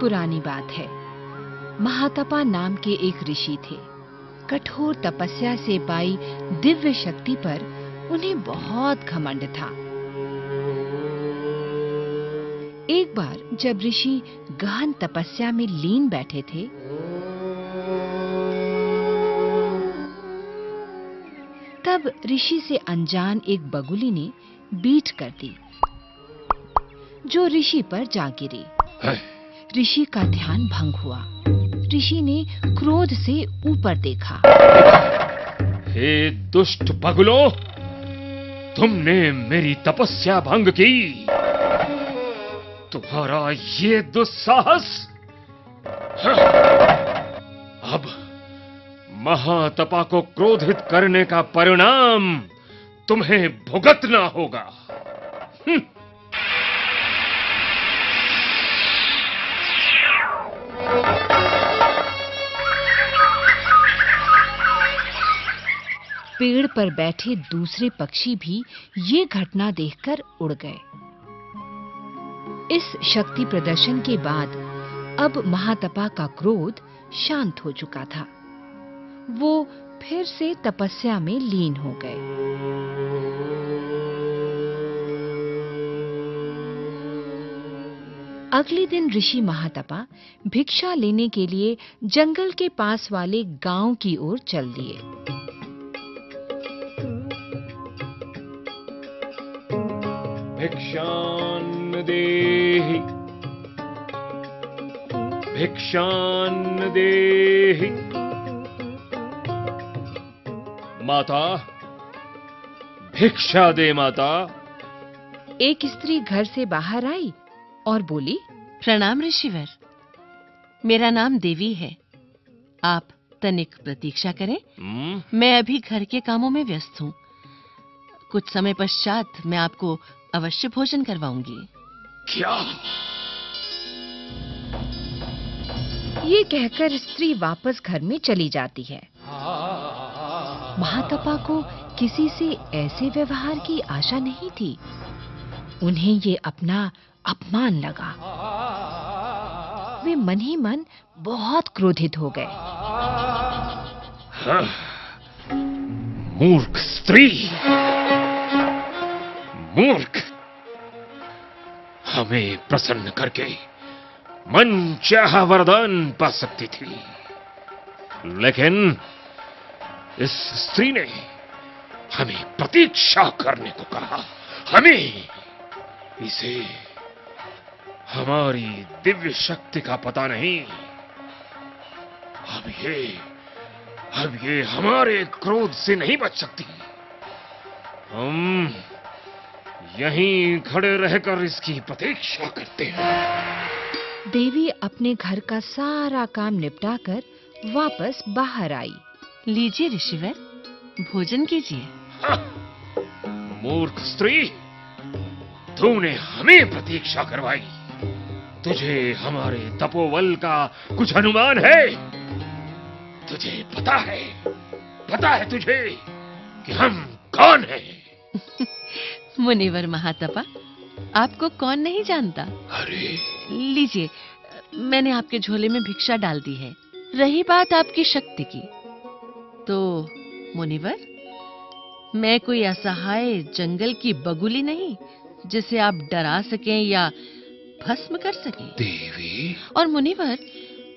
पुरानी बात है। महातपा नाम के एक ऋषि थे। कठोर तपस्या से पाई दिव्य शक्ति पर उन्हें बहुत घमंड था। एक बार जब ऋषि गहन तपस्या में लीन बैठे थे, तब ऋषि से अनजान एक बगुली ने बीट कर दी, जो ऋषि पर जा गिरी। ऋषि का ध्यान भंग हुआ। ऋषि ने क्रोध से ऊपर देखा। हे दुष्ट बगुलो तुमने मेरी तपस्या भंग की। तुम्हारा ये दुस्साहस। हाँ, अब महातपा को क्रोधित करने का परिणाम तुम्हें भुगतना होगा। पेड़ पर बैठे दूसरे पक्षी भी ये घटना देखकर उड़ गए। इस शक्ति प्रदर्शन के बाद अब महातपा का क्रोध शांत हो चुका था। वो फिर से तपस्या में लीन हो गए। अगले दिन ऋषि महातपा भिक्षा लेने के लिए जंगल के पास वाले गाँव की ओर चल दिए। भिक्षान्न देहि। भिक्षान्न देहि। माता भिक्षा दे माता। एक स्त्री घर से बाहर आई और बोली प्रणाम ऋषिवर। मेरा नाम देवी है। आप तनिक प्रतीक्षा करें। हम्म, मैं अभी घर के कामों में व्यस्त हूँ। कुछ समय पश्चात मैं आपको अवश्य भोजन करवाऊँगी। क्या? ये कहकर स्त्री वापस घर में चली जाती है। महातपा को किसी से ऐसे व्यवहार की आशा नहीं थी। उन्हें ये अपना अपमान लगा। वे मन ही मन बहुत क्रोधित हो गए। हाँ, मूर्ख स्त्री। मूर्ख। हमें प्रसन्न करके मन चाह वरदान पा सकती थी। लेकिन इस स्त्री ने हमें प्रतीक्षा करने को कहा। हमें इसे हमारी दिव्य शक्ति का पता नहीं। अब ये अब ये हमारे क्रोध से नहीं बच सकती। हम यहीं खड़े रहकर इसकी प्रतीक्षा करते हैं। देवी अपने घर का सारा काम निपटाकर वापस बाहर आई। लीजिए ऋषिवर भोजन कीजिए। हाँ, मूर्ख स्त्री तूने हमें प्रतीक्षा करवाई। तुझे हमारे तपोवल का कुछ अनुमान है? तुझे पता है पता है तुझे कि हम कौन हैं? मुनिवर महातपा आपको कौन नहीं जानता? अरे। लीजिए मैंने आपके झोले में भिक्षा डाल दी है। रही बात आपकी शक्ति की। तो मुनिवर मैं कोई असहाय जंगल की बगुली नहीं जिसे आप डरा सकें या भस्म कर सकें? देवी। और मुनिवर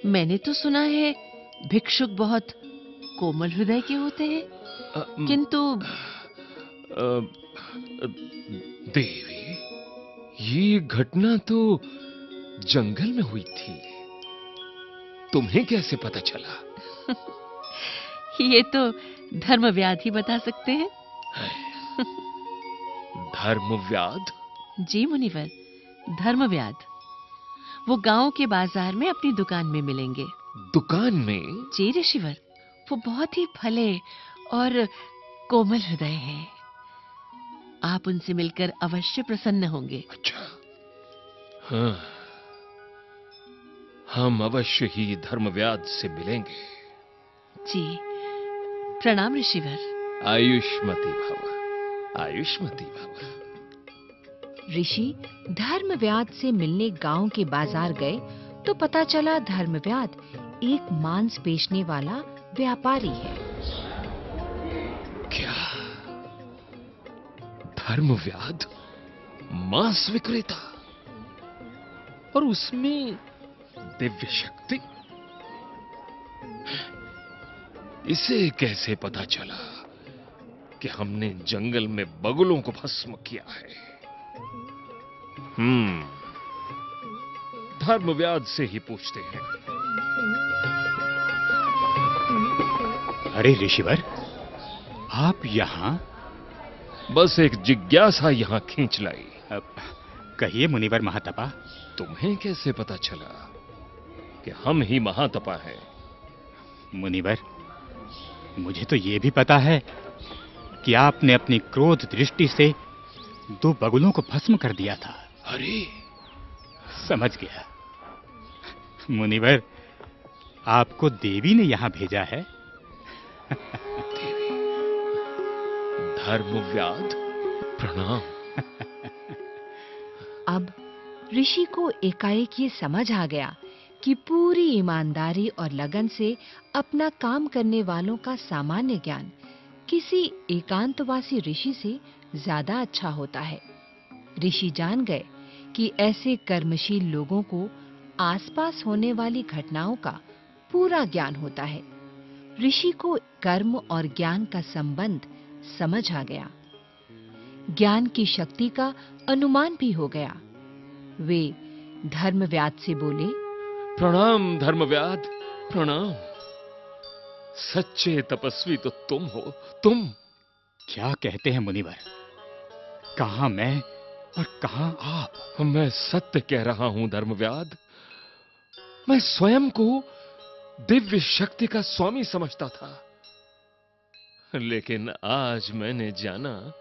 मैंने तो सुना है भिक्षुक बहुत कोमल हृदय के होते हैं। किंतु देवी ये घटना तो जंगल में हुई थी। तुम्हें कैसे पता चला? ये तो धर्म व्याधि बता सकते हैं। धर्म व्याध? जी मुनिवर धर्म व्याध। वो गाँव के बाज़ार में अपनी दुकान में मिलेंगे। दुकान में? जी ऋषिवर वो बहुत ही भले और कोमल हृदय हैं। आप उनसे मिलकर अवश्य प्रसन्न होंगे। अच्छा। हाँ। हम अवश्य ही धर्मव्याध से मिलेंगे। जी। प्रणाम ऋषिवर। आयुष्मती भव। आयुष्मती भव। ऋषि धर्मव्याध से मिलने गाँव के बाज़ार गए तो पता चला धर्मव्याध एक मांस बेचने वाला व्यापारी है। धर्मव्याध मांस विक्रेता और उसमें दिव्य शक्ति। इसे कैसे पता चला कि हमने जंगल में बगुलों को भस्म किया है? हम्म धर्मव्याध से ही पूछते हैं। अरे ऋषिवर, आप यहाँ बस एक जिज्ञासा यहाँ खींच लाई। कहिए मुनिवर महातपा। तुम्हें कैसे पता चला कि हम ही महातपा हैं? मुनिवर मुझे तो ये भी पता है कि आपने अपनी क्रोध दृष्टि से दो बगुलों को भस्म कर दिया था। अरे! समझ गया। मुनिवर आपको देवी ने यहाँ भेजा है। धर्मव्याध प्रणाम। अब ऋषि को एकाएक ये समझ आ गया कि पूरी ईमानदारी और लगन से अपना काम करने वालों का सामान्य ज्ञान किसी एकांतवासी ऋषि से ज़्यादा अच्छा होता है। ऋषि जान गए कि ऐसे कर्मशील लोगों को आसपास होने वाली घटनाओं का पूरा ज्ञान होता है। ऋषि को कर्म और ज्ञान का संबंध समझ आ गया। ज्ञान की शक्ति का अनुमान भी हो गया। वे धर्मव्याध से बोले, प्रणाम धर्मव्याध प्रणाम। सच्चे तपस्वी तो तुम हो। तुम क्या कहते हैं मुनिवर? कहा मैं और कहा आप? मैं सत्य कह रहा हूँ धर्मव्याध मैं स्वयं को दिव्य शक्ति का स्वामी समझता था। लेकिन आज मैंने जाना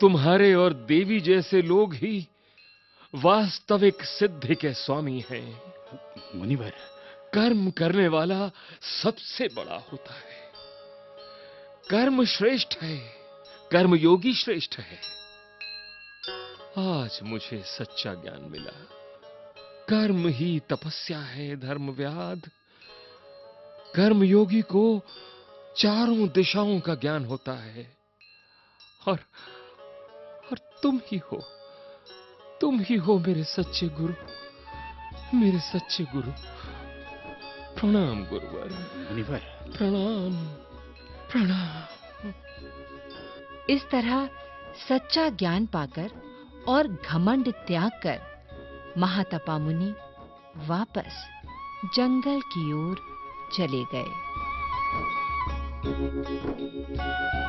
तुम्हारे और देवी जैसे लोग ही वास्तविक सिद्धि के स्वामी हैं। मुनिवर। कर्म करने वाला सबसे बड़ा होता है। कर्म श्रेष्ठ है कर्म योगी श्रेष्ठ है। आज मुझे सच्चा ज्ञान मिला। कर्म ही तपस्या है धर्मव्याध कर्म योगी को चारों दिशाओं का ज्ञान होता है। और और तुम ही हो। तुम ही हो मेरे सच्चे गुरु। मेरे सच्चे गुरु। प्रणाम गुरुवर। मुनिवर। प्रणाम प्रणाम। इस तरह सच्चा ज्ञान पाकर और घमंड त्याग कर महातपा मुनि वापस जंगल की ओर चले गए। Thank you.